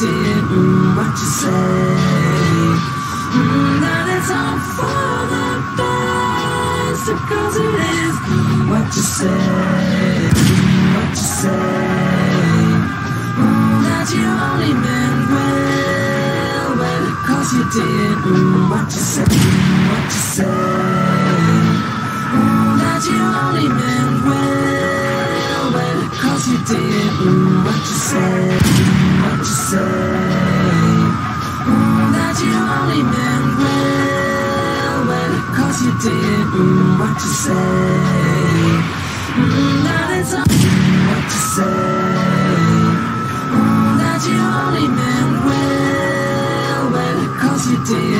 did, mm, what you say. Mm, that it's all for the best, because it is what you say, mm, what you say. Mm, that you only meant well, well, because you did, mm, what you say, mm, what you say. Mm, that you only meant well, well, cause you did mm, what you say, only meant well, well, cause you did mm, what you say. Mm, that it's all what you say. Mm, that you only meant well, well, cause you did